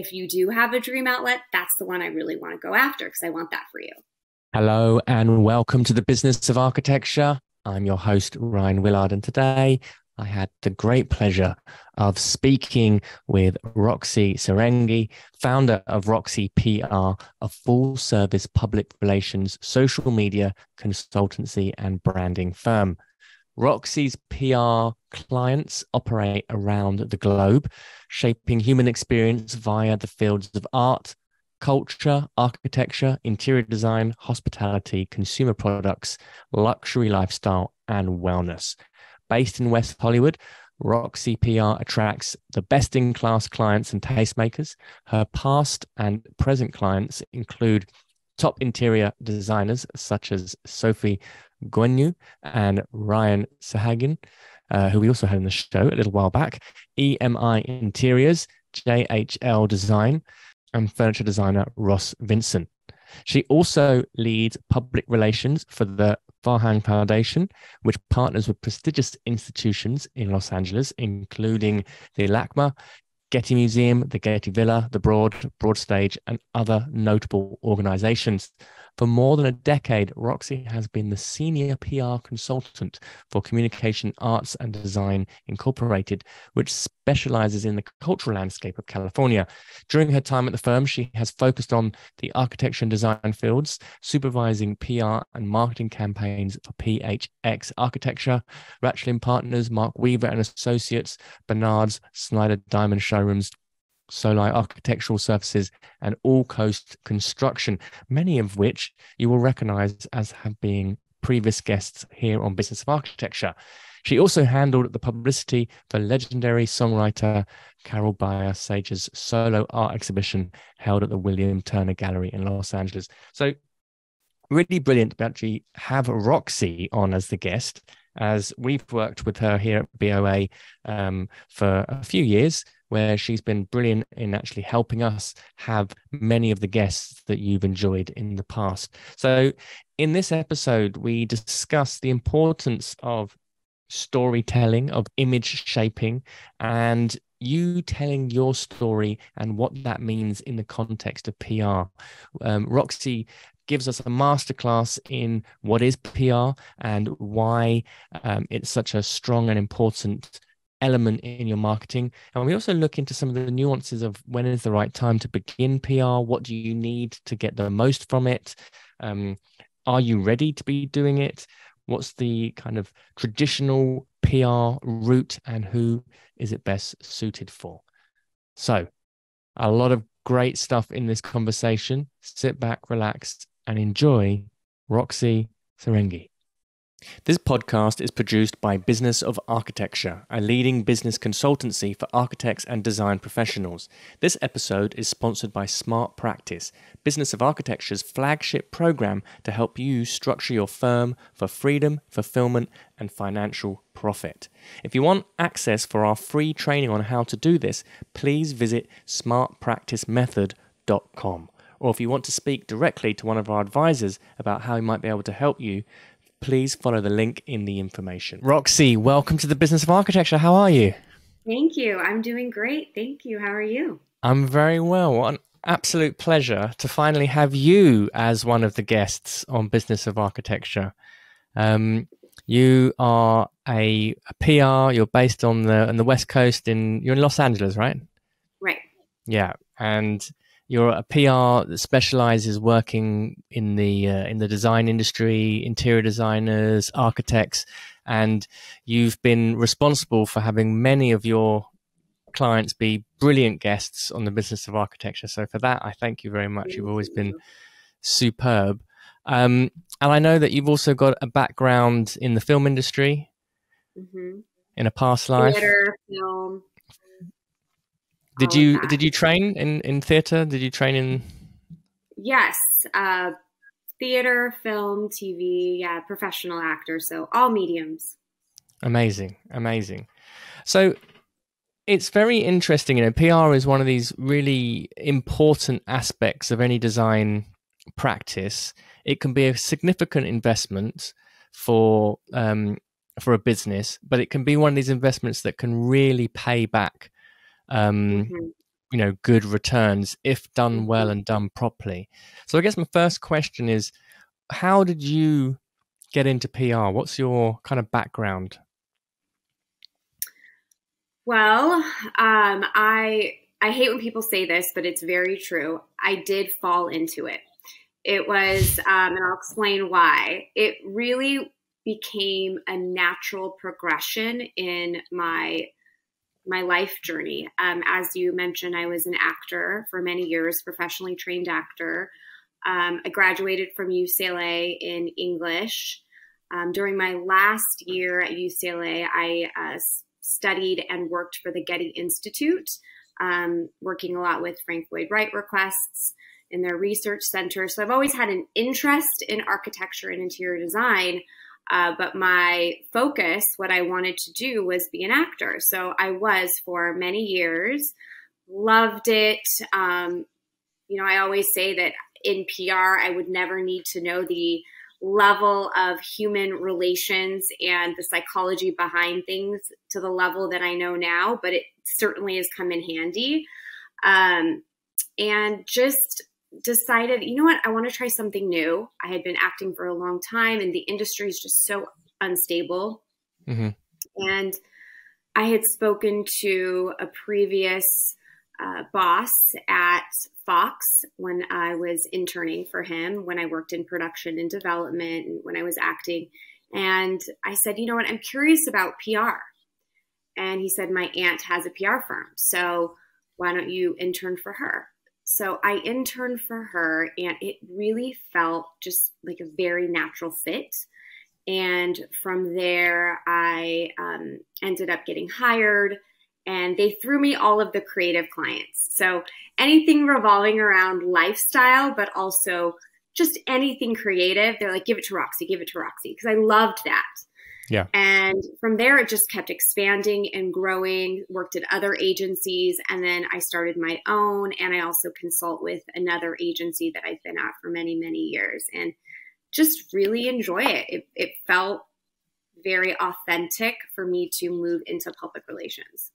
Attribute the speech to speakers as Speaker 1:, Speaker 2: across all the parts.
Speaker 1: if you do have a dream outlet, that's the one I really want to go after because I want that for you.
Speaker 2: Hello, and welcome to the Business of Architecture. I'm your host, Ryan Willard, and today I had the great pleasure of speaking with Roxie Sarhangi, founder of Roxie PR, a full service public relations, social media consultancy, and branding firm. Roxie's PR clients operate around the globe, shaping human experience via the fields of art, culture, architecture, interior design, hospitality, consumer products, luxury lifestyle, and wellness. Based in West Hollywood, Roxie PR attracts the best in class clients and tastemakers. Her past and present clients include top interior designers such as Sophie Goineau and Ryan Saghian, uh, who we also had in the show a little while back, EMI Interiors, JHL Design, and furniture designer Ross Vincent. She also leads public relations for the Farhang Foundation, which partners with prestigious institutions in Los Angeles, including the LACMA, Getty Museum, the Getty Villa, the Broad, Broad Stage, and other notable organizations. For more than a decade, Roxie has been the senior PR consultant for Communication Arts and Design Incorporated, which specializes in the cultural landscape of California. During her time at the firm, she has focused on the architecture and design fields, supervising PR and marketing campaigns for PHX Architecture, Rachlin Partners, Mark Weaver and Associates, Bernard's, Snyder Diamond Showrooms, Soli Architectural Services, and All Coast Construction, many of which you will recognize as have been previous guests here on Business of Architecture. She also handled the publicity for legendary songwriter Carol Bayer Sager's solo art exhibition held at the William Turner Gallery in Los Angeles. So, really brilliant to actually have Roxie on as the guest, as we've worked with her here at BOA um, for a few years where she's been brilliant in actually helping us have many of the guests that you've enjoyed in the past. So, in this episode, we discuss the importance of storytelling, of image shaping, and you telling your story and what that means in the context of PR. Um, Roxie gives us a masterclass in what is PR and why um, it's such a strong and important element in your marketing. And we also look into some of the nuances of when is the right time to begin PR? What do you need to get the most from it? Um, are you ready to be doing it? What's the kind of traditional PR route and who is it best suited for? So, a lot of great stuff in this conversation. Sit back, relax, and enjoy Roxie Sarhangi. This podcast is produced by Business of Architecture, a leading business consultancy for architects and design professionals. This episode is sponsored by Smart Practice, Business of Architecture's flagship program to help you structure your firm for freedom, fulfillment, and financial profit. If you want access for our free training on how to do this, please visit smartpracticemethod.com. Or if you want to speak directly to one of our advisors about how he might be able to help you, please follow the link in the information. Roxie, welcome to the Business of Architecture. How are you?
Speaker 1: Thank you. I'm doing great. Thank you. How are you?
Speaker 2: I'm very well. What an absolute pleasure to finally have you as one of the guests on Business of Architecture. Um, you are a, a, PR. You're based on the on the West Coast. In you're in Los Angeles, right?
Speaker 1: Right.
Speaker 2: Yeah, and you're a PR that specializes working in the uh, in the design industry, interior designers, architects, and you've been responsible for having many of your clients be brilliant guests on the business of architecture. So for that, I thank you very much. You've always been superb. Um, and I know that you've also got a background in the film industry mm-hmm. in a past life.
Speaker 1: Theater, film,
Speaker 2: did you did you train in in theater? Did you train in?
Speaker 1: Yes, uh, theater, film, TV. Yeah, professional actor. So all mediums.
Speaker 2: Amazing, amazing. So it's very interesting. You know, PR is one of these really important aspects of any design practice. It can be a significant investment for um, for a business, but it can be one of these investments that can really pay back um, mm-hmm. you know good returns if done well
Speaker 1: Mm-hmm.
Speaker 2: and done properly. So I guess my first question is, how did you get into PR? What's your kind of background?
Speaker 1: Well, um, I I hate when people say this, but it's very true. I did fall into it. It was, um, and I'll explain why. It really became a natural progression in my my life journey. Um, as you mentioned, I was an actor for many years, professionally trained actor. Um, I graduated from UCLA in English. Um, during my last year at UCLA, I uh, studied and worked for the Getty Institute, um, working a lot with Frank Lloyd Wright requests in their research center. So I've always had an interest in architecture and interior design. Uh, but my focus, what I wanted to do was be an actor. So I was for many years, loved it. Um, you know, I always say that in PR, I would never need to know the level of human relations and the psychology behind things to the level that I know now, but it certainly has come in handy. Um, and just decided, you know what, I want to try something new. I had been acting for a long time and the industry is just so unstable.
Speaker 2: Mm-hmm.
Speaker 1: And I had spoken to a previous uh, boss at Fox when I was interning for him, when I worked in production and development, and when I was acting. And I said, you know what, I'm curious about PR. And he said, my aunt has a PR firm. So why don't you intern for her? So I interned for her, and it really felt just like a very natural fit. And from there, I um, ended up getting hired, and they threw me all of the creative clients. So anything revolving around lifestyle, but also just anything creative, they're like, give it to Roxie, give it to Roxie, because I loved that.
Speaker 2: Yeah.
Speaker 1: And from there, it just kept expanding and growing, worked at other agencies. And then I started my own. And I also consult with another agency that I've been at for many, many years and just really enjoy it. It, it felt very authentic for me to move into public relations.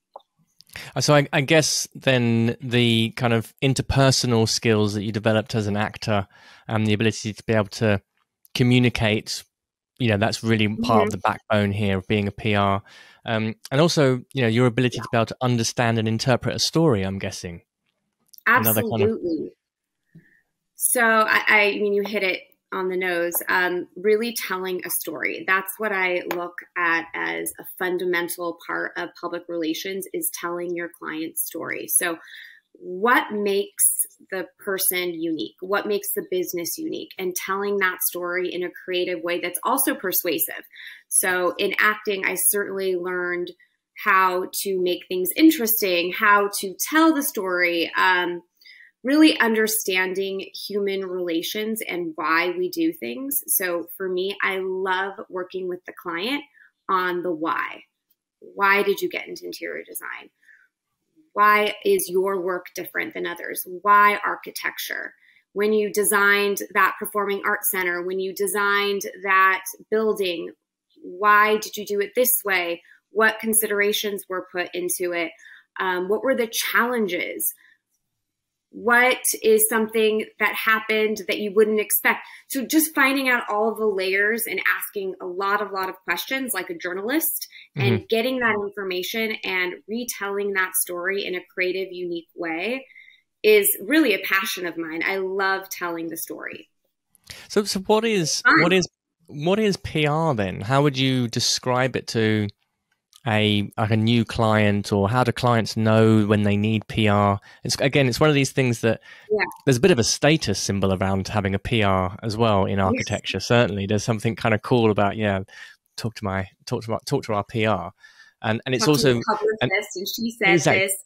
Speaker 2: Uh, so I, I, guess then the kind of interpersonal skills that you developed as an actor and the ability to be able to communicate you know that's really part mm-hmm. of the backbone here of being a pr um, and also you know your ability yeah. to be able to understand and interpret a story i'm guessing.
Speaker 1: Absolutely kind of... so I, I mean you hit it on the nose. Um, really telling a story. That's what i look at as a fundamental part of public relations is telling your client's story. So what makes the person unique, what makes the business unique, and telling that story in a creative way that's also persuasive. So, in acting, I certainly learned how to make things interesting, how to tell the story, um, really understanding human relations and why we do things. So, for me, I love working with the client on the why. Why did you get into interior design? Why is your work different than others? Why architecture? When you designed that performing arts center, when you designed that building, why did you do it this way? What considerations were put into it? Um, what were the challenges? What is something that happened that you wouldn't expect? So just finding out all the layers and asking a lot of lot of questions like a journalist mm-hmm. and getting that information and retelling that story in a creative, unique way is really a passion of mine. I love telling the story.
Speaker 2: So so what is what is what is PR then? How would you describe it to a like a new client or how do clients know when they need PR? It's again, it's one of these things that yeah. there's a bit of a status symbol around having a PR as well in architecture. Yes. Certainly, there's something kind of cool about yeah. Talk to my talk to my talk to our PR, and and it's
Speaker 1: talk
Speaker 2: also
Speaker 1: and, and, she said exactly, this.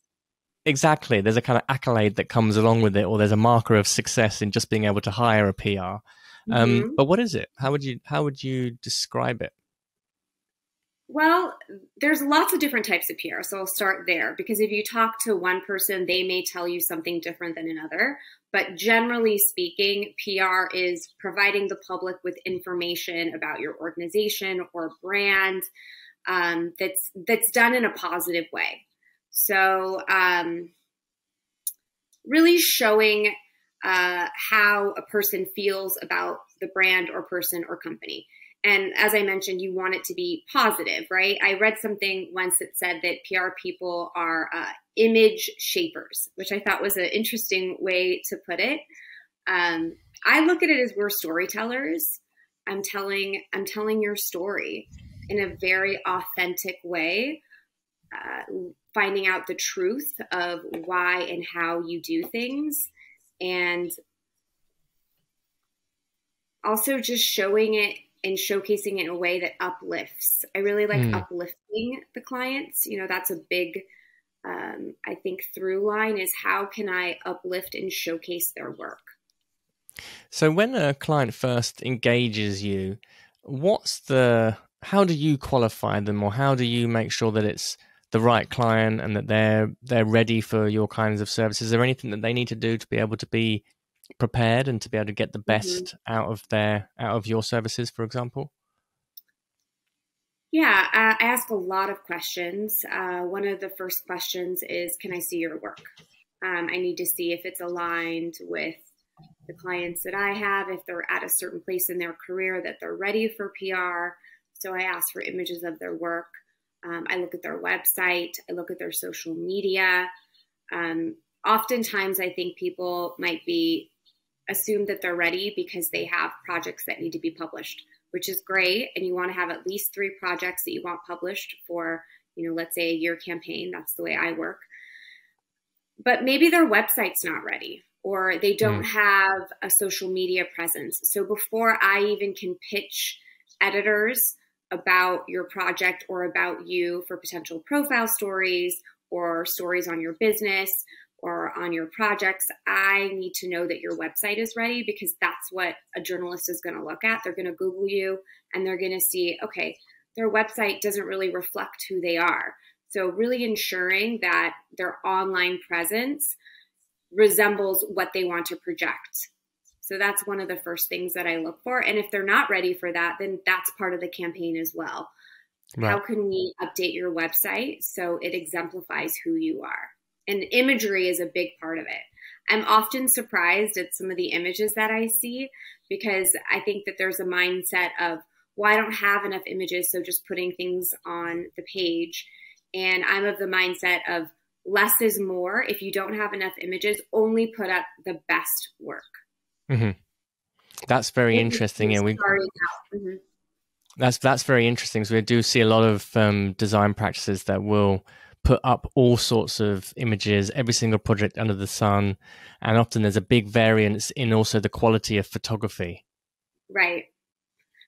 Speaker 2: Exactly, there's a kind of accolade that comes along with it, or there's a marker of success in just being able to hire a PR. Um, mm-hmm. But what is it? How would you how would you describe it?
Speaker 1: Well, there's lots of different types of PR. So I'll start there because if you talk to one person, they may tell you something different than another. But generally speaking, PR is providing the public with information about your organization or brand um, that's that's done in a positive way. So um, really showing uh, how a person feels about the brand or person or company. And as I mentioned, you want it to be positive, right? I read something once that said that PR people are uh, image shapers, which I thought was an interesting way to put it. Um, I look at it as we're storytellers. I'm telling I'm telling your story in a very authentic way, uh, finding out the truth of why and how you do things, and also just showing it and showcasing it in a way that uplifts. I really like mm. uplifting the clients. You know, that's a big, um, I think, through line is how can I uplift and showcase their work.
Speaker 2: So, when a client first engages you, what's the how do you qualify them, or how do you make sure that it's the right client and that they're they're ready for your kinds of services? Is there anything that they need to do to be able to be prepared and to be able to get the mm-hmm. best mm-hmm. out of their out of your services for example?
Speaker 1: Yeah i ask a lot of questions. Uh, one of the first questions is can i see your work? Um, i need to see if it's aligned with the clients that i have if they're at a certain place in their career that they're ready for pr so i ask for images of their work. Um, i look at their website. I look at their social media. Um, oftentimes i think people might be assume that they're ready because they have projects that need to be published, which is great. And you want to have at least three projects that you want published for, you know, let's say a year campaign. That's the way I work. But maybe their website's not ready or they don't mm. have a social media presence. So before I even can pitch editors about your project or about you for potential profile stories or stories on your business or on your projects, I need to know that your website is ready because that's what a journalist is going to look at. They're going to Google you and they're going to see, okay, their website doesn't really reflect who they are. So, really ensuring that their online presence resembles what they want to project. So, that's one of the first things that I look for. And if they're not ready for that, then that's part of the campaign as well. Right. How can we update your website so it exemplifies who you are? And imagery is a big part of it. I'm often surprised at some of the images that I see because I think that there's a mindset of, well, I don't have enough images, so just putting things on the page. And I'm of the mindset of less is more. If you don't have enough images, only put up the best work.
Speaker 2: Mm-hmm. That's very interesting. And we. Mm-hmm. That's that's very interesting. So we do see a lot of um, design practices that will put up all sorts of images, every single project under the sun. And often there's a big variance in also the quality of photography.
Speaker 1: Right.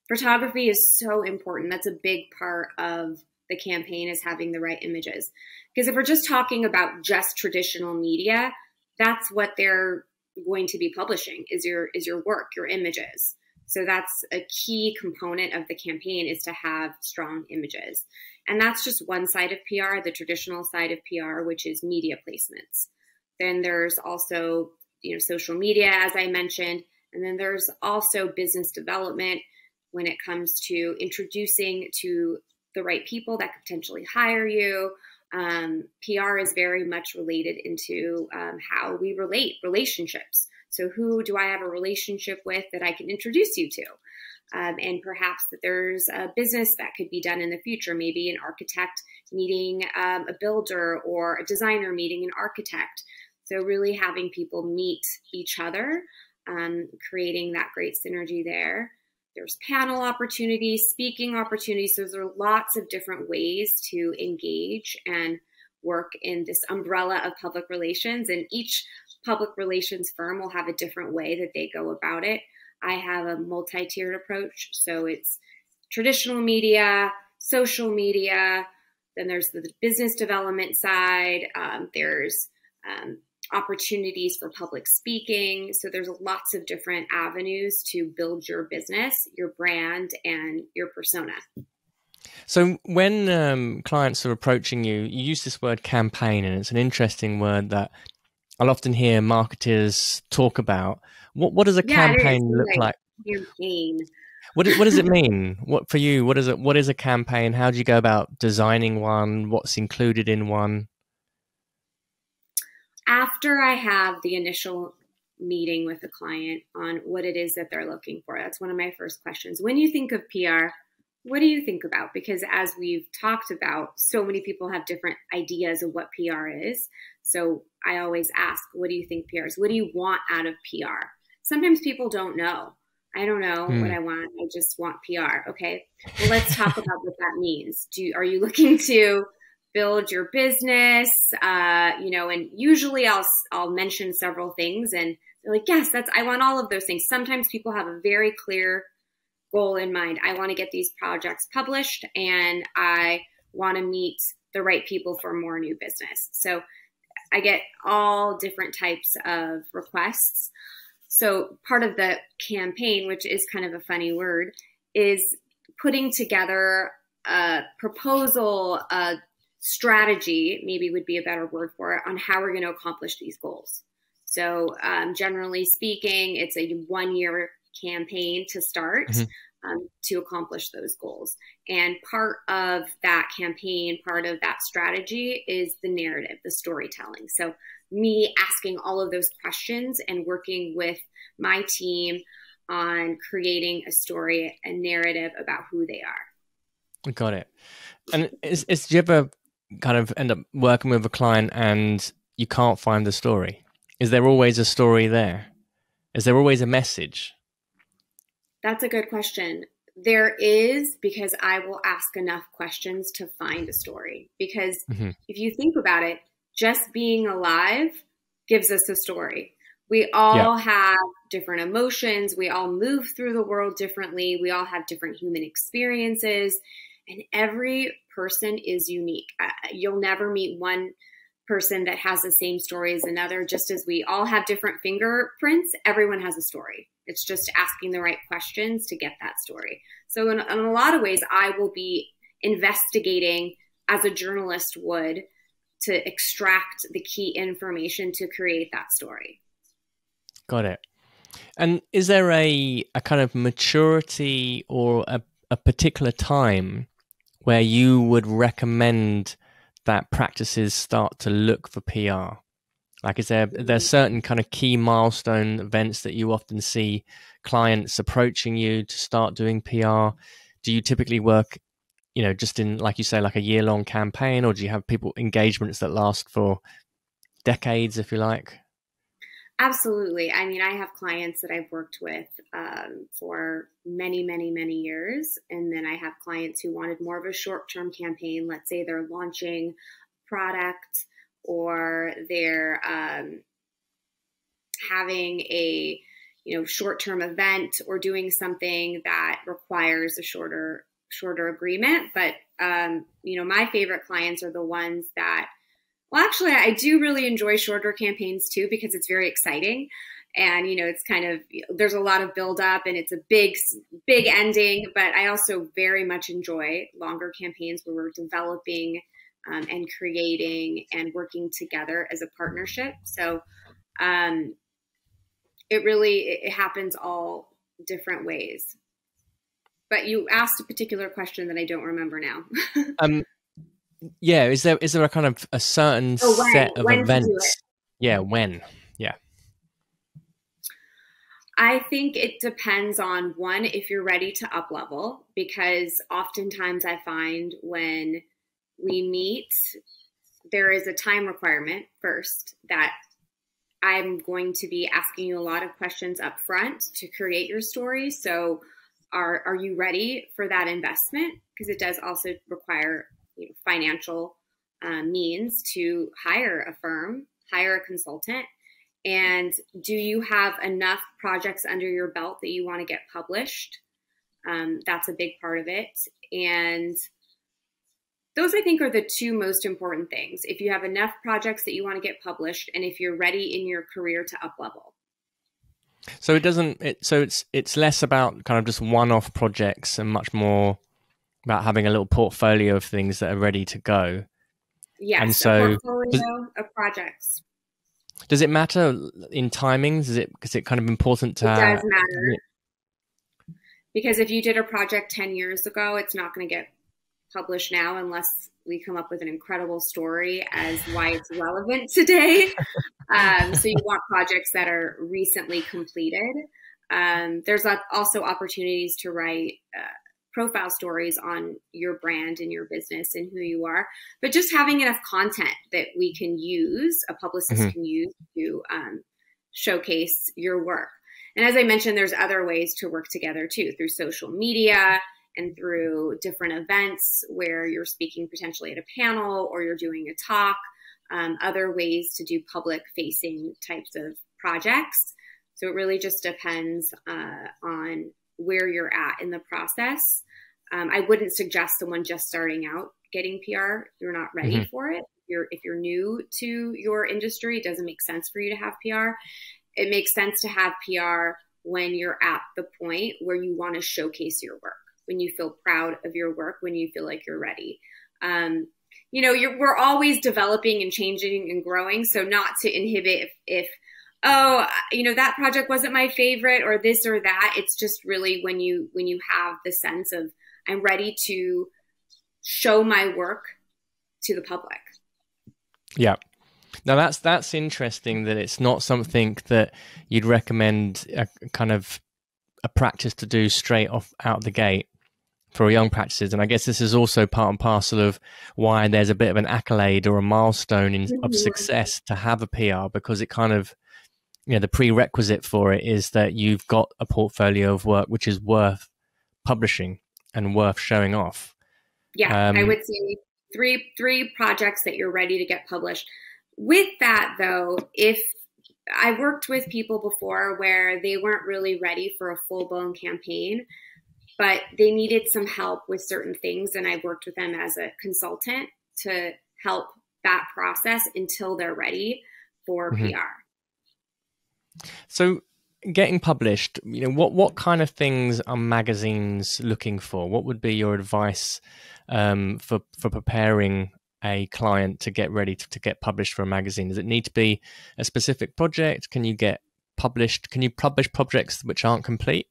Speaker 1: Photography is so important. That's a big part of the campaign is having the right images. Because if we're just talking about just traditional media, that's what they're going to be publishing is your is your work, your images. So that's a key component of the campaign is to have strong images. And that's just one side of PR, the traditional side of PR, which is media placements. Then there's also, you know, social media, as I mentioned. And then there's also business development when it comes to introducing to the right people that could potentially hire you. Um, PR is very much related into um, how we relate relationships. So, who do I have a relationship with that I can introduce you to? Um, and perhaps that there's a business that could be done in the future, maybe an architect meeting um, a builder or a designer meeting an architect. So, really having people meet each other, um, creating that great synergy there. There's panel opportunities, speaking opportunities. So, there are lots of different ways to engage and work in this umbrella of public relations. And each public relations firm will have a different way that they go about it. I have a multi tiered approach. So it's traditional media, social media, then there's the business development side, um, there's um, opportunities for public speaking. So there's lots of different avenues to build your business, your brand, and your persona.
Speaker 2: So when um, clients are approaching you, you use this word campaign, and it's an interesting word that I'll often hear marketers talk about. What what does a yeah, campaign look like? Campaign. What what does it mean? What for you? What is it? What is a campaign? How do you go about designing one? What's included in one?
Speaker 1: after I have the initial meeting with a client on what it is that they're looking for, that's one of my first questions. When you think of PR, what do you think about? Because as we've talked about, so many people have different ideas of what PR is. So I always ask, what do you think PR is? What do you want out of PR? Sometimes people don't know. I don't know mm. what I want. I just want PR. Okay. Well, let's talk about what that means. Do you, are you looking to build your business? Uh, you know, and usually I'll I'll mention several things, and they're like, yes, that's I want all of those things. Sometimes people have a very clear goal in mind. I want to get these projects published, and I want to meet the right people for more new business. So I get all different types of requests. So part of the campaign, which is kind of a funny word, is putting together a proposal, a strategy, maybe would be a better word for it, on how we're going to accomplish these goals. So um, generally speaking, it's a one year campaign to start. Mm-hmm um, to accomplish those goals. And part of that campaign, part of that strategy is the narrative, the storytelling. So, me asking all of those questions and working with my team on creating a story, a narrative about who they are.
Speaker 2: Got it. And is, is do you ever kind of end up working with a client and you can't find the story? Is there always a story there? Is there always a message?
Speaker 1: That's a good question. There is because I will ask enough questions to find a story. Because mm-hmm. if you think about it, just being alive gives us a story. We all yeah. have different emotions. We all move through the world differently. We all have different human experiences. And every person is unique. You'll never meet one person that has the same story as another. Just as we all have different fingerprints, everyone has a story. It's just asking the right questions to get that story. So, in, in a lot of ways, I will be investigating as a journalist would to extract the key information to create that story.
Speaker 2: Got it. And is there a, a kind of maturity or a, a particular time where you would recommend that practices start to look for PR? Like, is there there's mm. certain kind of key milestone events that you often see clients approaching you to start doing PR? Do you typically work, you know, just in like you say, like a year long campaign, or do you have people engagements that last for decades, if you like?
Speaker 1: Absolutely. I mean, I have clients that I've worked with um, for many, many, many years. And then I have clients who wanted more of a short term campaign. Let's say they're launching product or they're um, having a you know short-term event or doing something that requires a shorter shorter agreement but um, you know my favorite clients are the ones that well actually i do really enjoy shorter campaigns too because it's very exciting and you know it's kind of there's a lot of build up and it's a big big ending but i also very much enjoy longer campaigns where we're developing um, and creating and working together as a partnership. So um, it really it happens all different ways. But you asked a particular question that I don't remember now.
Speaker 2: um, yeah, is there is there a kind of a certain oh, set of when events? Yeah, when? Yeah.
Speaker 1: I think it depends on one if you're ready to up level because oftentimes I find when we meet, there is a time requirement first that I'm going to be asking you a lot of questions up front to create your story. So, are are you ready for that investment? Because it does also require you know, financial uh, means to hire a firm, hire a consultant, and do you have enough projects under your belt that you want to get published? Um, that's a big part of it, and those I think are the two most important things. If you have enough projects that you want to get published and if you're ready in your career to up level.
Speaker 2: So it doesn't it, so it's it's less about kind of just one-off projects and much more about having a little portfolio of things that are ready to go.
Speaker 1: Yes, and so portfolio does, of projects.
Speaker 2: Does it matter in timings? Is it because it kind of important to
Speaker 1: It does matter. Because if you did a project 10 years ago, it's not going to get published now unless we come up with an incredible story as why it's relevant today. Um, so you want projects that are recently completed. Um, there's also opportunities to write uh, profile stories on your brand and your business and who you are, but just having enough content that we can use, a publicist mm-hmm. can use to um, showcase your work. And as I mentioned, there's other ways to work together too through social media and through different events where you're speaking potentially at a panel or you're doing a talk, um, other ways to do public facing types of projects. So it really just depends uh, on where you're at in the process. Um, I wouldn't suggest someone just starting out getting PR. You're not ready mm-hmm. for it. You're, if you're new to your industry, it doesn't make sense for you to have PR. It makes sense to have PR when you're at the point where you want to showcase your work, when you feel proud of your work, when you feel like you're ready. Um, you know, we're always developing and changing and growing. So not to inhibit if, if oh you know that project wasn't my favorite or this or that. It's just really when you when you have the sense of i'm ready to show my work to the public.
Speaker 2: Yeah. Now that's that's interesting that it's not something that you'd recommend a kind of a practice to do straight off out the gate for young practices. And i guess this is also part and parcel of why there's a bit of an accolade or a milestone in, of mm-hmm. success to have a pr because it kind of you know the prerequisite for it is that you've got a portfolio of work which is worth publishing and worth showing off.
Speaker 1: Yeah, um, I would say three three projects that you're ready to get published. With that though, if I worked with people before where they weren't really ready for a full blown campaign, but they needed some help with certain things, and I worked with them as a consultant to help that process until they're ready for mm-hmm. PR.
Speaker 2: So getting published, you know, what what kind of things are magazines looking for? What would be your advice um, for for preparing a client to get ready to, to get published for a magazine? Does it need to be a specific project? Can you get published? Can you publish projects which aren't complete?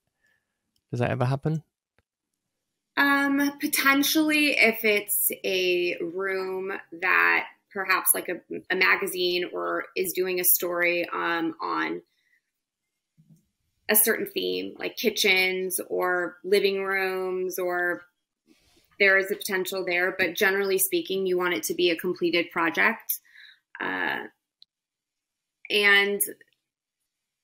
Speaker 2: Does that ever happen?
Speaker 1: Um, potentially, if it's a room that perhaps like a, a magazine or is doing a story um, on a certain theme, like kitchens or living rooms, or there is a potential there. But generally speaking, you want it to be a completed project. Uh, and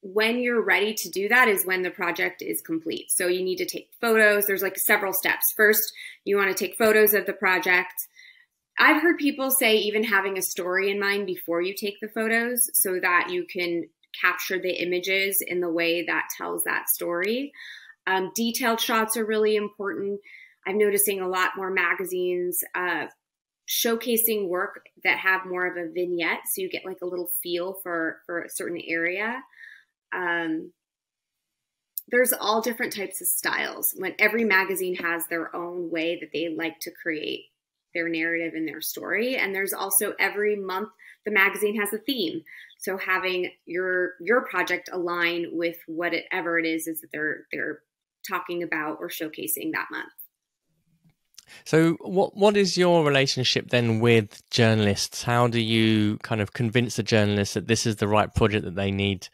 Speaker 1: when you're ready to do that is when the project is complete. So you need to take photos. There's like several steps. First, you want to take photos of the project. I've heard people say even having a story in mind before you take the photos so that you can capture the images in the way that tells that story. Um, detailed shots are really important. I'm noticing a lot more magazines uh, showcasing work that have more of a vignette, so you get like a little feel for for a certain area. Um, there's all different types of styles. When every magazine has their own way that they like to create their narrative and their story, and there's also every month the magazine has a theme. So having your your project align with whatever it is is that they're they're talking about or showcasing that month.
Speaker 2: So what what is your relationship then with journalists? How do you kind of convince the journalists that this is the right project that they need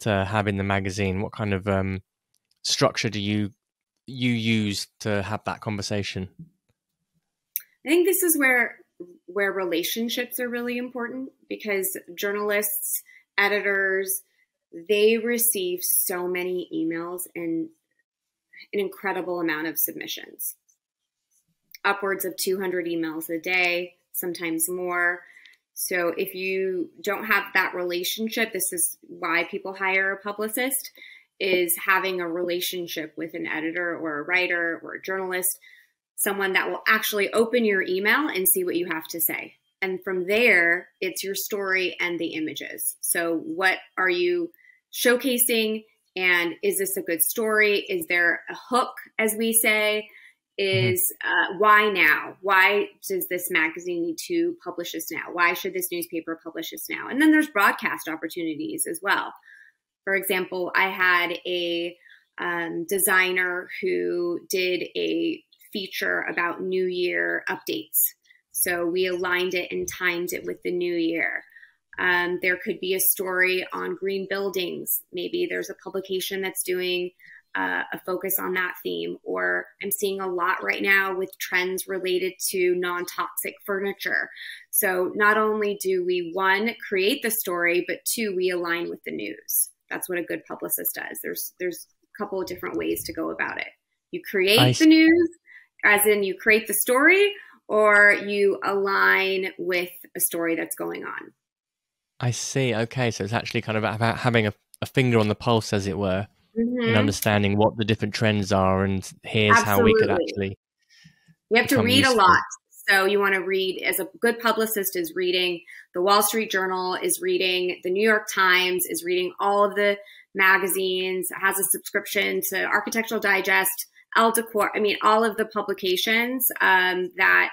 Speaker 2: to have in the magazine? What kind of um, structure do you you use to have that conversation?
Speaker 1: I think this is where where relationships are really important because journalists, editors, they receive so many emails and an incredible amount of submissions. Upwards of 200 emails a day, sometimes more. So if you don't have that relationship, this is why people hire a publicist is having a relationship with an editor or a writer or a journalist someone that will actually open your email and see what you have to say. And from there, it's your story and the images. So, what are you showcasing? And is this a good story? Is there a hook, as we say? Is uh, why now? Why does this magazine need to publish this now? Why should this newspaper publish this now? And then there's broadcast opportunities as well. For example, I had a um, designer who did a feature about New Year updates. So we aligned it and timed it with the new year. Um, there could be a story on green buildings. Maybe there's a publication that's doing uh, a focus on that theme. Or I'm seeing a lot right now with trends related to non toxic furniture. So not only do we, one, create the story, but two, we align with the news. That's what a good publicist does. There's, there's a couple of different ways to go about it. You create the news, as in you create the story, or you align with a story that's going on.
Speaker 2: I see. Okay. So it's actually kind of about having a, a finger on the pulse, as it were, mm-hmm. and understanding what the different trends are. And here's Absolutely. how we could actually.
Speaker 1: You have to read useful. a lot. So you want to read, as a good publicist is reading the Wall Street Journal, is reading the New York Times, is reading all of the magazines, has a subscription to Architectural Digest, Elle Decor. I mean, all of the publications um, that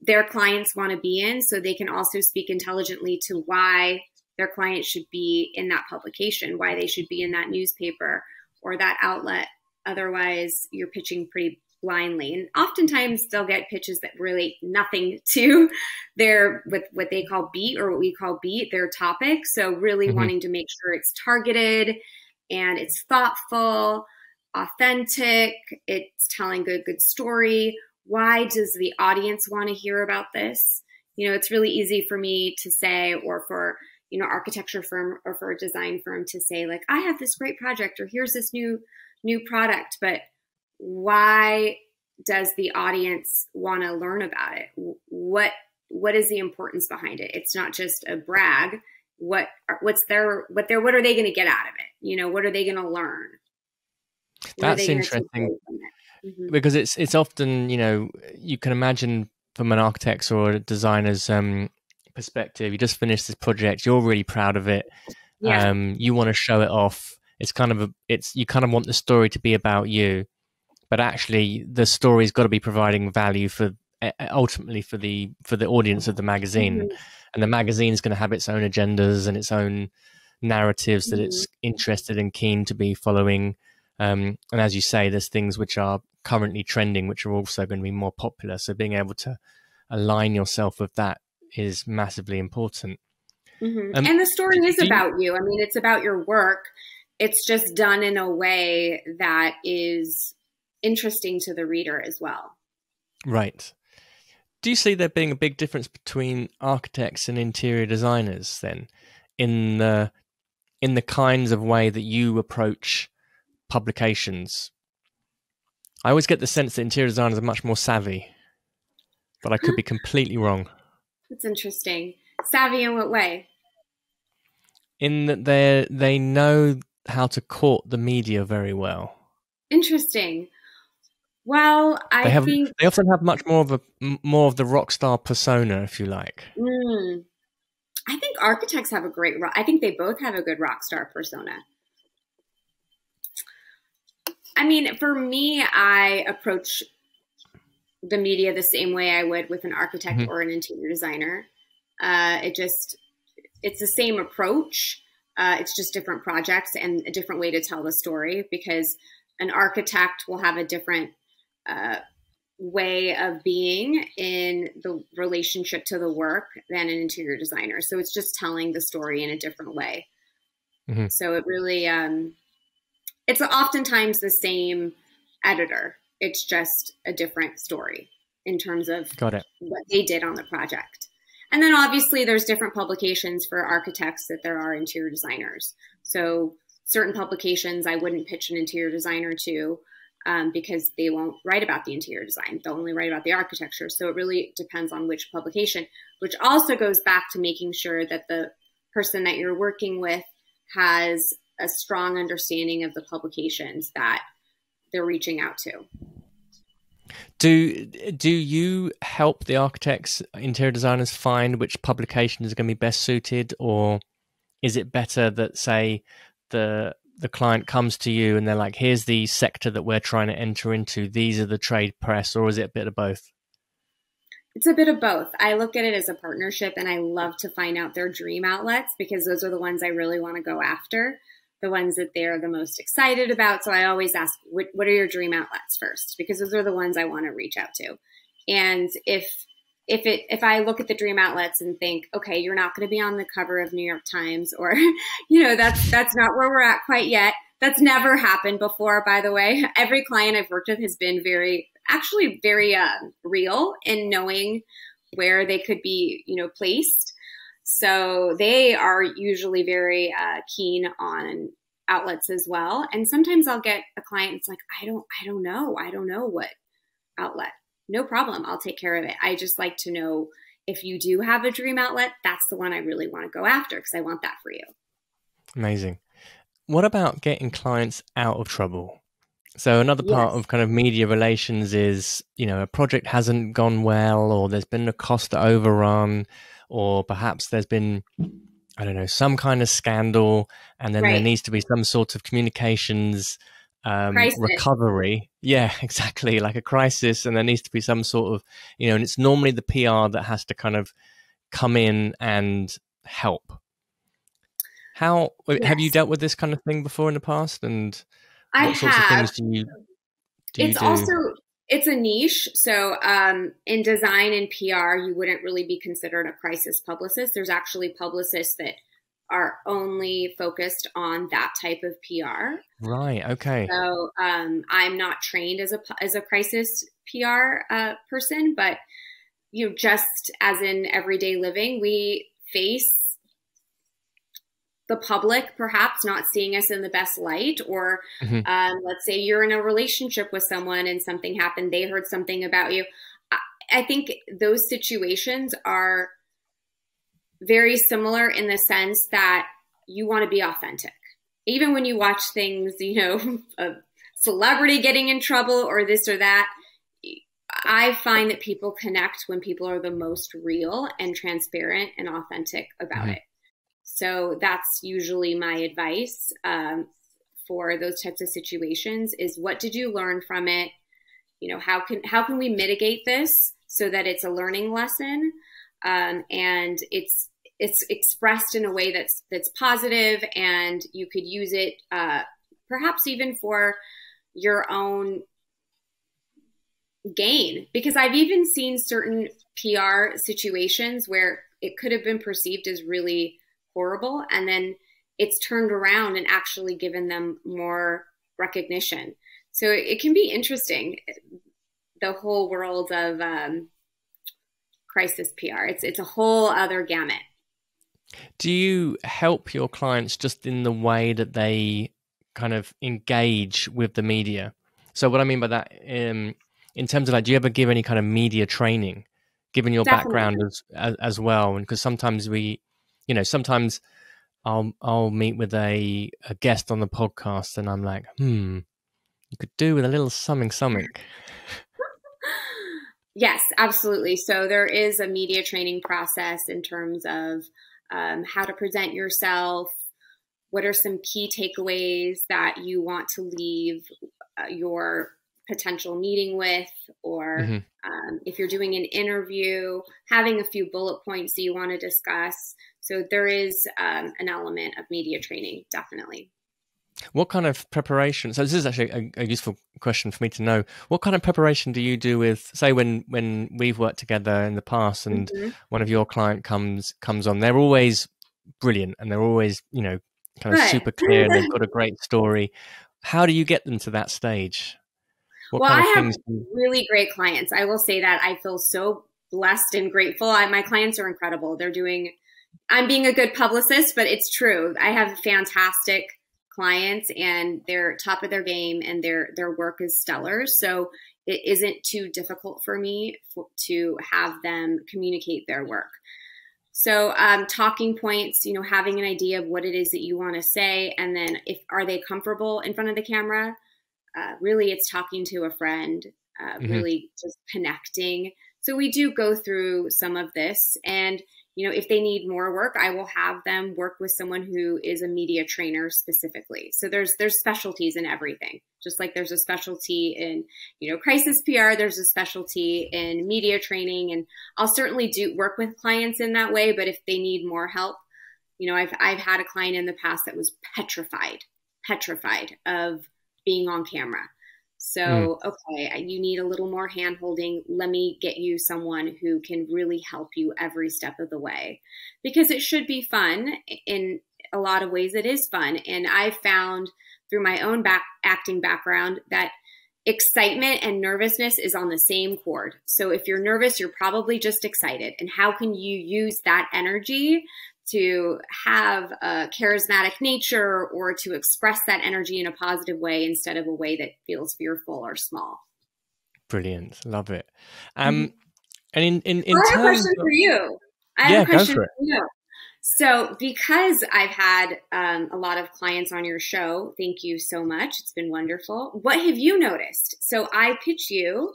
Speaker 1: their clients want to be in, so they can also speak intelligently to why their client should be in that publication, why they should be in that newspaper or that outlet. Otherwise, you're pitching pretty blindly. And oftentimes they'll get pitches that relate nothing to their with what they call beat or what we call beat, their topic. So really mm-hmm. wanting to make sure it's targeted and it's thoughtful, authentic, it's telling good good story. Why does the audience want to hear about this? You know, it's really easy for me to say or for you know architecture firm or for a design firm to say like i have this great project or here's this new new product. But why does the audience want to learn about it? What what is the importance behind it? It's not just a brag. What what's their what their what are they going to get out of it? You know what are they going to learn
Speaker 2: that's interesting mm-hmm. because it's it's often you know you can imagine from an architect's or a designer's um, perspective, you just finished this project, you're really proud of it. Yeah. Um, you want to show it off. It's kind of a, it's you kind of want the story to be about you, but actually the story's got to be providing value for ultimately for the for the audience of the magazine, mm-hmm. and the magazine's going to have its own agendas and its own narratives mm-hmm. that it's mm-hmm. interested and keen to be following. Um, and as you say, there's things which are currently trending, which are also going to be more popular. So being able to align yourself with that is massively important.
Speaker 1: Mm-hmm. Um, and the story is about you. I mean, it's about your work. It's just done in a way that is interesting to the reader as well.
Speaker 2: Right. Do you see there being a big difference between architects and interior designers then in the in the kinds of way that you approach publications? I always get the sense that interior designers are much more savvy, but I could be completely wrong.
Speaker 1: That's interesting. Savvy in what way?
Speaker 2: In that they they know how to court the media very well.
Speaker 1: Interesting. Well, I
Speaker 2: they have,
Speaker 1: think
Speaker 2: they often have much more of a more of the rock star persona, if you like.
Speaker 1: Mm. I think architects have a great. I think they both have a good rock star persona. I mean, for me, I approach the media the same way I would with an architect mm-hmm. or an interior designer. Uh, it just it's the same approach. Uh, it's just different projects and a different way to tell the story because an architect will have a different uh, way of being in the relationship to the work than an interior designer. So it's just telling the story in a different way. Mm-hmm. So it really, um, it's oftentimes the same editor it's just a different story in terms of
Speaker 2: Got it.
Speaker 1: what they did on the project. And then obviously there's different publications for architects that there are interior designers. So certain publications I wouldn't pitch an interior designer to um, because they won't write about the interior design. They'll only write about the architecture. So it really depends on which publication, which also goes back to making sure that the person that you're working with has a strong understanding of the publications that they're reaching out to.
Speaker 2: Do do you help the architects, interior designers find which publications are going to be best suited, or is it better that say the the client comes to you and they're like, "Here's the sector that we're trying to enter into. These are the trade press," or is it a bit of both?
Speaker 1: It's a bit of both. I look at it as a partnership, and I love to find out their dream outlets because those are the ones I really want to go after. The ones that they're the most excited about. So I always ask, what, what are your dream outlets first? Because those are the ones I want to reach out to. And if if it if I look at the dream outlets and think, okay, you're not going to be on the cover of New York Times, or you know, that's that's not where we're at quite yet. That's never happened before, by the way. Every client I've worked with has been very, actually, very uh, real in knowing where they could be, you know, placed. So they are usually very uh, keen on outlets as well. And sometimes I'll get a client It's like, I don't, I don't know, I don't know what outlet no problem. I'll take care of it. I just like to know if you do have a dream outlet, that's the one I really want to go after because I want that for you.
Speaker 2: Amazing. What about getting clients out of trouble? So another part yes. of kind of media relations is, you know, a project hasn't gone well or there's been a cost overrun or perhaps there's been I don't know, some kind of scandal and then right. there needs to be some sort of communications um, recovery. Yeah, exactly. Like a crisis, and there needs to be some sort of, you know, and it's normally the PR that has to kind of come in and help. How yes. have you dealt with this kind of thing before in the past? And
Speaker 1: I what sorts have. of things do you? Do it's do? also it's a niche. So um, in design and PR, you wouldn't really be considered a crisis publicist. There's actually publicists that are only focused on that type of PR.
Speaker 2: Right. Okay.
Speaker 1: So um, I'm not trained as a as a crisis PR uh, person, but you know, just as in everyday living, we face the public perhaps not seeing us in the best light or mm-hmm. um, let's say you're in a relationship with someone and something happened they heard something about you I, I think those situations are very similar in the sense that you want to be authentic. Even when you watch things, you know, a celebrity getting in trouble or this or that, I find that people connect when people are the most real and transparent and authentic about mm-hmm. it. So that's usually my advice um, for those types of situations: is what did you learn from it? You know, how can how can we mitigate this so that it's a learning lesson um, and it's it's expressed in a way that's that's positive and you could use it uh, perhaps even for your own gain because i've even seen certain pr situations where it could have been perceived as really horrible and then it's turned around and actually given them more recognition so it, can be interesting the whole world of um, crisis pr it's it's a whole other gamut
Speaker 2: do you help your clients just in the way that they kind of engage with the media? So, what I mean by that, um, in terms of like, do you ever give any kind of media training, given your Definitely. background as, as, as well? And because sometimes we, you know, sometimes I'll I'll meet with a a guest on the podcast, and I'm like, hmm, you could do with a little something something.
Speaker 1: yes, absolutely. So there is a media training process in terms of um, how to present yourself, what are some key takeaways that you want to leave uh, your potential meeting with, or mm-hmm. um, if you're doing an interview, having a few bullet points that you want to discuss. So there is um, an element of media training, definitely.
Speaker 2: What kind of preparation? So this is actually a, a, useful question for me to know. What kind of preparation do you do with, say, when when we've worked together in the past, and mm-hmm. one of your client comes comes on? They're always brilliant, and they're always you know kind of right. super clear, and they've got a great story. How do you get them to that stage?
Speaker 1: What well, I have you... really great clients. I will say that I feel so blessed and grateful. I, my clients are incredible. They're doing. I'm being a good publicist, but it's true. I have fantastic clients and they're top of their game and their their work is stellar. So it isn't too difficult for me to have them communicate their work. So um, talking points, you know, having an idea of what it is that you want to say, and then if are they comfortable in front of the camera? Uh, really, it's talking to a friend, uh, mm-hmm. really just connecting. So we do go through some of this, and you know, if they need more work, I will have them work with someone who is a media trainer specifically. So there's there's specialties in everything. Just like there's a specialty in, you know, crisis PR, there's a specialty in media training and I'll certainly do work with clients in that way, but if they need more help, You know, I've I've had a client in the past that was petrified, petrified of being on camera. So, mm. okay, you need a little more hand holding. Let me get you someone who can really help you every step of the way because it should be fun. In a lot of ways, it is fun. And I found through my own back acting background that excitement and nervousness is on the same chord. So if you're nervous, you're probably just excited. And how can you use that energy to have a charismatic nature or to express that energy in a positive way instead of a way that feels fearful or small?
Speaker 2: Brilliant. Love it. Um, mm-hmm. And in, in, in
Speaker 1: I
Speaker 2: have
Speaker 1: a question of, for you. I have
Speaker 2: yeah,
Speaker 1: a question
Speaker 2: for, for
Speaker 1: you. So, because I've had um, a lot of clients on your show, thank you so much. It's been wonderful. What have you noticed? So, I pitch you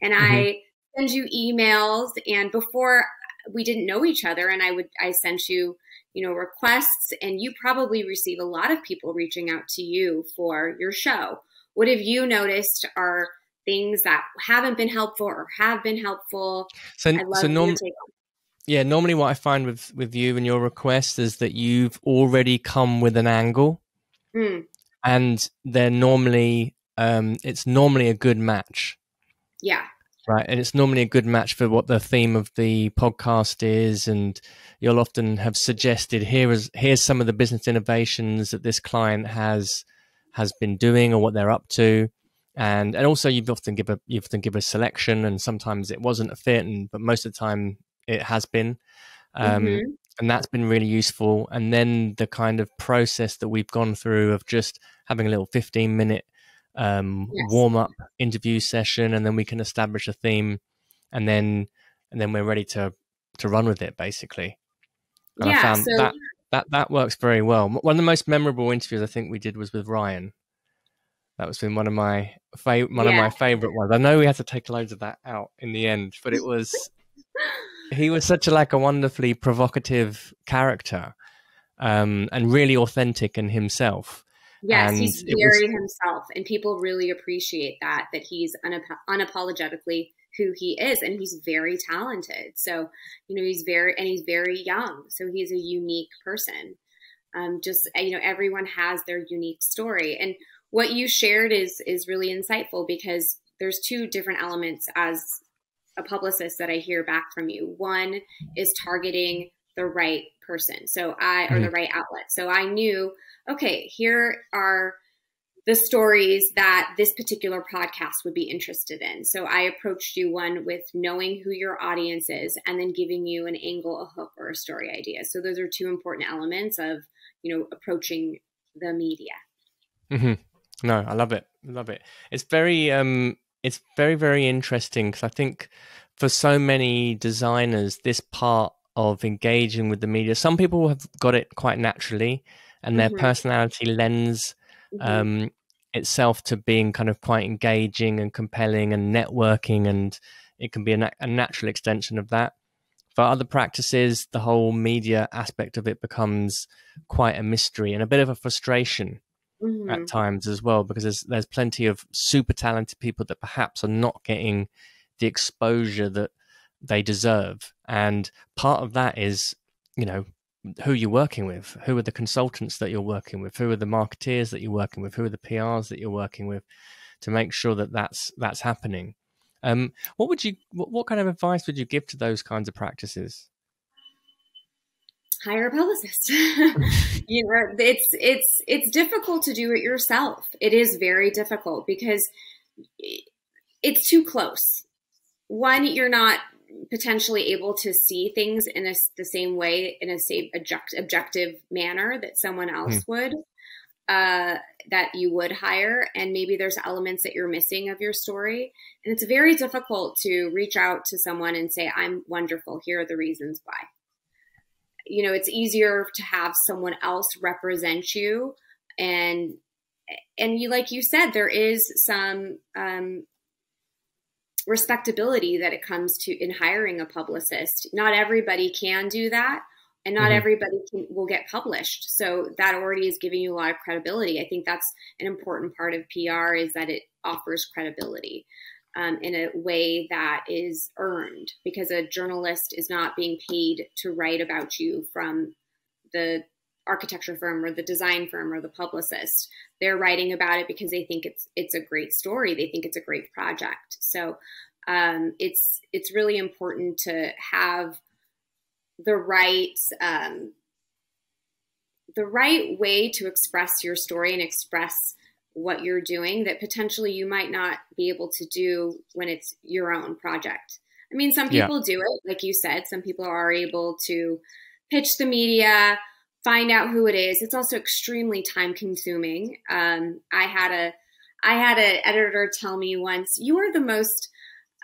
Speaker 1: and mm-hmm. I send you emails. And before we didn't know each other, and I would, I sent you, you know, requests, and you probably receive a lot of people reaching out to you for your show. What have you noticed are things that haven't been helpful or have been helpful?
Speaker 2: So, so norm- yeah, normally what I find with with you and your request is that you've already come with an angle, mm. and they're normally um, it's normally a good match.
Speaker 1: Yeah.
Speaker 2: Right, and it's normally a good match for what the theme of the podcast is, and you'll often have suggested here is here's some of the business innovations that this client has has been doing or what they're up to, and and also you've often give a you often give a selection, and sometimes it wasn't a fit, and but most of the time it has been. Um, mm-hmm. And that's been really useful. And then the kind of process that we've gone through of just having a little 15 minute um, yes. warm up interview session, and then we can establish a theme, and then and then we're ready to to run with it basically. And
Speaker 1: yeah,
Speaker 2: I found
Speaker 1: so-
Speaker 2: that that that works very well. One of the most memorable interviews I think we did was with Ryan. That was been one of my fa- one yeah. of my favorite ones. I know we had to take loads of that out in the end, but it was he was such a like a wonderfully provocative character, um, and really authentic in himself.
Speaker 1: Yes,
Speaker 2: and
Speaker 1: he's very was... himself, and people really appreciate that that he's unap- unapologetically who he is, and he's very talented. So you know he's very and he's very young, so he's a unique person. Um, just you know, everyone has their unique story, and what you shared is is really insightful because there's two different elements as a publicist that I hear back from you. One is targeting the right person. So I, or the mm-hmm. right outlet. So I knew, okay, here are the stories that this particular podcast would be interested in. So I approached you one with knowing who your audience is and then giving you an angle, a hook, or a story idea. So those are two important elements of, you know, approaching the media.
Speaker 2: Mm-hmm. No, I love it. love it. It's very, um, it's very very interesting because I think for so many designers, this part of engaging with the media, some people have got it quite naturally, and their mm-hmm. personality lends mm-hmm. um, itself to being kind of quite engaging and compelling and networking, and it can be a, na- a natural extension of that. For other practices, the whole media aspect of it becomes quite a mystery and a bit of a frustration mm-hmm. at times as well because there's there's plenty of super talented people that perhaps are not getting the exposure that they deserve and part of that is you know who you're working with who are the consultants that you're working with who are the marketeers that you're working with who are the prs that you're working with to make sure that that's that's happening um, what would you what, what kind of advice would you give to those kinds of practices
Speaker 1: hire a publicist. you know, it's it's it's difficult to do it yourself. It is very difficult because it's too close. One, you're not potentially able to see things in a, the same way in a same object, objective manner that someone else mm. would uh, that you would hire. And maybe there's elements that you're missing of your story. And it's very difficult to reach out to someone and say i'm wonderful. Here are the reasons why. You know it's easier to have someone else represent you. And and you like you said there is some um, respectability that it comes to in hiring a publicist. Not everybody can do that and not mm-hmm. everybody can, will get published. So that already is giving you a lot of credibility. I think that's an important part of pr is that it offers credibility um, in a way that is earned because a journalist is not being paid to write about you from the architecture firm or the design firm or the publicist. They're writing about it because they think it's it's a great story. They think it's a great project. So um, it's it's really important to have the right um, the right way to express your story and express what you're doing that potentially you might not be able to do when it's your own project. I mean, some people yeah. do it, like you said, some people are able to pitch the media, find out who it is. It's also extremely time consuming. Um, I had a I had an editor tell me once, "You are the most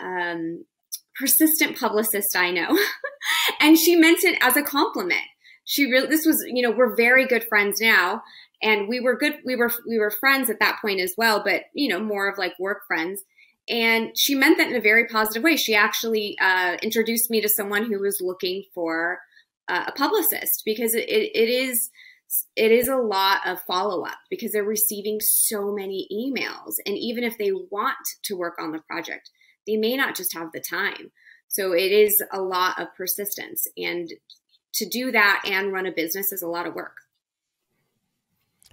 Speaker 1: um, persistent publicist I know," and she meant it as a compliment. She really this was you know we're very good friends now, and we were good we were we were friends at that point as well, but you know more of like work friends. And she meant that in a very positive way. She actually uh, introduced me to someone who was looking for uh, a publicist because it, it is it is a lot of follow up because they're receiving so many emails. And even if they want to work on the project they may not just have the time. So it is a lot of persistence. And to do that and run a business is a lot of work.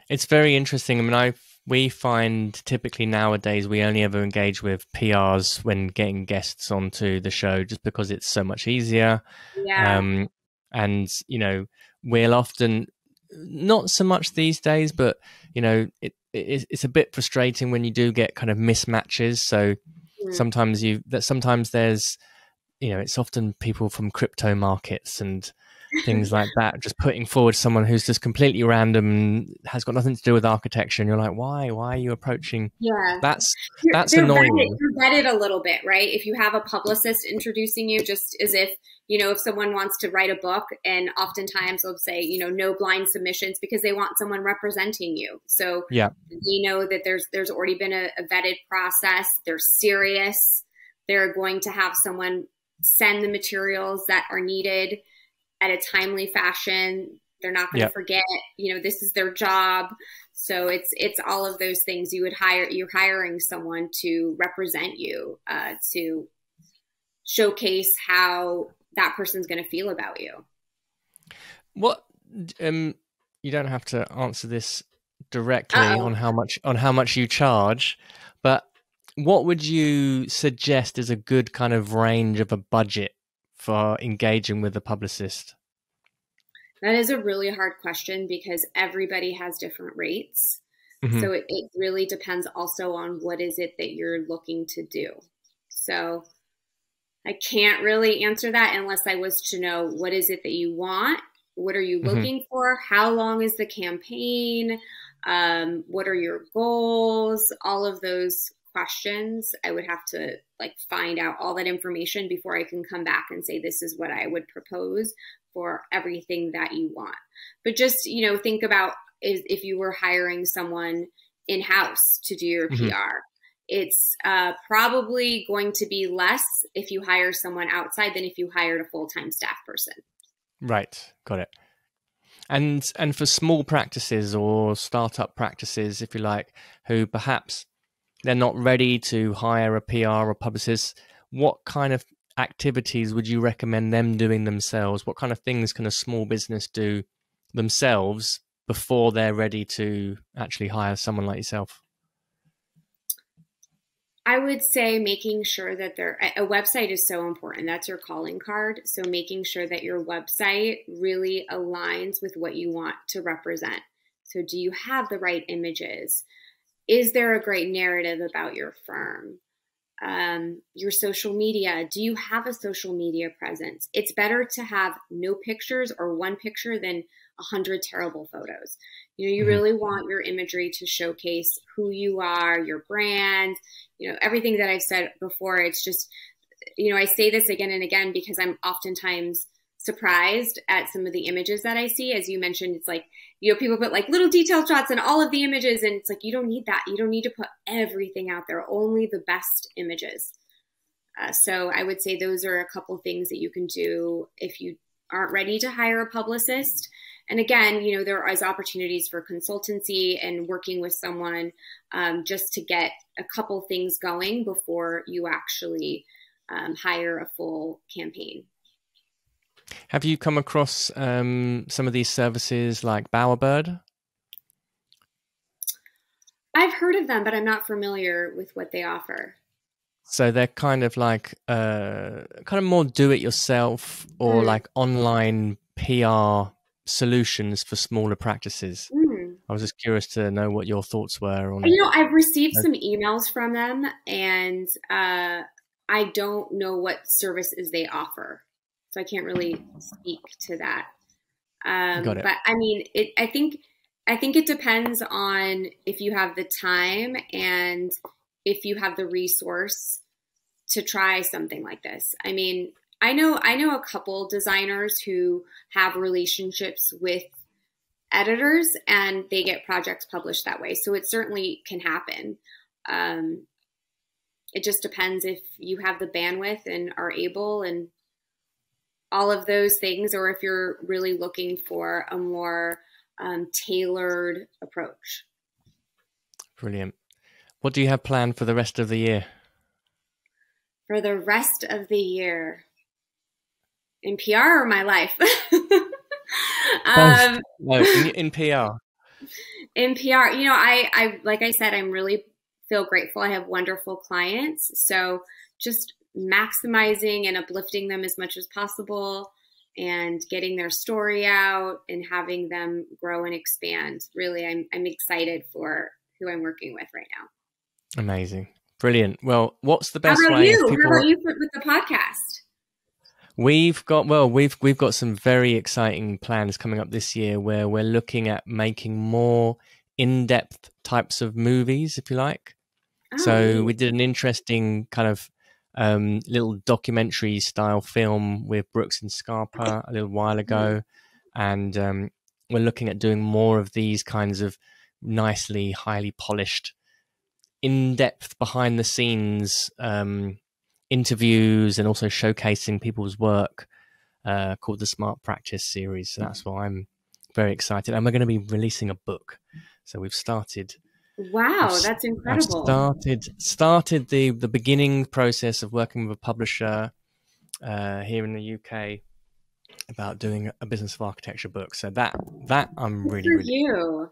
Speaker 2: It's very interesting. I mean i we find typically nowadays we only ever engage with PRs when getting guests onto the show just because it's so much easier. Yeah. Um, and you know we'll often not so much these days but you know it, it it's a bit frustrating when you do get kind of mismatches so mm. sometimes you that sometimes there's you know it's often people from crypto markets and things like that just putting forward someone who's just completely random has got nothing to do with architecture and you're like why why are you approaching
Speaker 1: yeah
Speaker 2: that's that's they're annoying
Speaker 1: vetted, you're vetted a little bit right if you have a publicist introducing you just as if you know, if someone wants to write a book, and oftentimes they'll say, you know, no blind submissions because they want someone representing you. So
Speaker 2: yeah,
Speaker 1: we know that there's there's already been a, a vetted process. They're serious. They're going to have someone send the materials that are needed at a timely fashion. They're not going to forget, you know, this is their job. So it's it's all of those things. You would hire you're hiring someone to represent you, uh, to showcase how that person's going to feel about you.
Speaker 2: What um you don't have to answer this directly Uh-oh. on how much on how much you charge, but what would you suggest is a good kind of range of a budget for engaging with a publicist?
Speaker 1: That is a really hard question because everybody has different rates. Mm-hmm. So it, it really depends also on what is it that you're looking to do. So I can't really answer that unless I was to know what is it that you want? What are you mm-hmm. looking mm-hmm. for? How long is the campaign? Um, what are your goals? All of those questions. I would have to like find out all that information before I can come back and say this is what I would propose for everything that you want. But just, you know, think about if, if you were hiring someone in house to do your mm-hmm. PR it's uh, probably going to be less if you hire someone outside than if you hired a full-time staff person
Speaker 2: right got it and and for small practices or startup practices if you like who perhaps they're not ready to hire a pr or publicist what kind of activities would you recommend them doing themselves what kind of things can a small business do themselves before they're ready to actually hire someone like yourself
Speaker 1: I would say making sure that there a website is so important. That's your calling card. So making sure that your website really aligns with what you want to represent. So do you have the right images? Is there a great narrative about your firm? Um, your social media. Do you have a social media presence? It's better to have no pictures or one picture than a hundred terrible photos. You know, you mm-hmm. really want your imagery to showcase who you are, your brand, you know, everything that I've said before. It's just, you know, I say this again and again because I'm oftentimes surprised at some of the images that I see. As you mentioned, it's like, you know, people put like little detail shots in all of the images, and it's like, you don't need that. You don't need to put everything out there, only the best images. Uh, so I would say those are a couple things that you can do if you aren't ready to hire a publicist. And again, you know, there is opportunities for consultancy and working with someone um, just to get a couple things going before you actually um, hire a full campaign.
Speaker 2: Have you come across um, some of these services like Bowerbird?
Speaker 1: I've heard of them, but I'm not familiar with what they offer.
Speaker 2: So they're kind of like uh, kind of more do-it-yourself or mm. like online PR solutions for smaller practices. Mm. I was just curious to know what your thoughts were on.
Speaker 1: You know, I've received some emails from them, and uh, I don't know what services they offer, so I can't really speak to that. Um, Got it. But I mean, it, I think I think it depends on if you have the time and if you have the resource to try something like this. I mean, I know I know a couple designers who have relationships with editors and they get projects published that way. So it certainly can happen. Um, it just depends if you have the bandwidth and are able and all of those things, or if you're really looking for a more um, tailored approach.
Speaker 2: Brilliant. What do you have planned for the rest of the year?
Speaker 1: For the rest of the year, in PR or my life?
Speaker 2: um, no, in, in, PR.
Speaker 1: In PR, you know, I, I, like I said, I'm really feel grateful. I have wonderful clients, so just maximizing and uplifting them as much as possible and getting their story out and having them grow and expand. Really, I'm, I'm excited for who I'm working with right now.
Speaker 2: Amazing. Brilliant. Well, what's the best way?
Speaker 1: You? People... How about you with the podcast?
Speaker 2: We've got well, we've we've got some very exciting plans coming up this year where we're looking at making more in-depth types of movies, if you like. Oh. So we did an interesting kind of um, little documentary style film with Brooks and Scarpa a little while ago, and um, we're looking at doing more of these kinds of nicely, highly polished, in-depth, behind-the-scenes um, interviews, and also showcasing people's work. Uh, called the Smart Practice series. So that's why I'm very excited, and we're going to be releasing a book. So we've started
Speaker 1: Wow, I've, that's incredible.
Speaker 2: I've started started the the beginning process of working with a publisher uh, here in the UK about doing a business of architecture book. So that that I'm really
Speaker 1: Good
Speaker 2: really
Speaker 1: you.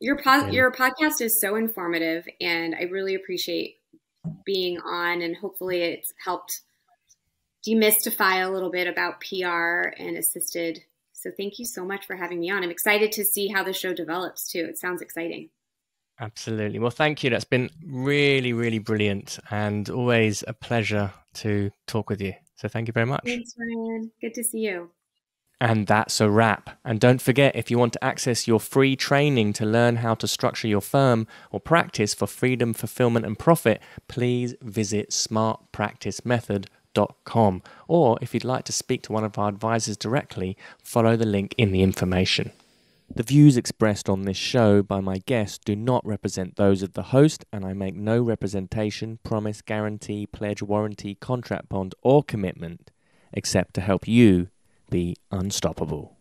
Speaker 1: Your po- yeah. your podcast is so informative, and I really appreciate being on. And hopefully, it's helped demystify a little bit about PR and assisted. So thank you so much for having me on. I'm excited to see how the show develops too. It sounds exciting.
Speaker 2: Absolutely. Well, thank you. That's been really, really brilliant and always a pleasure to talk with you. So thank you very much.
Speaker 1: Thanks, Ryan. Good to see you.
Speaker 2: And that's a wrap. And don't forget if you want to access your free training to learn how to structure your firm or practice for freedom, fulfillment, and profit, please visit smartpracticemethod.com. Or if you'd like to speak to one of our advisors directly, follow the link in the information. The views expressed on this show by my guests do not represent those of the host, and I make no representation, promise, guarantee, pledge, warranty, contract bond, or commitment except to help you be unstoppable.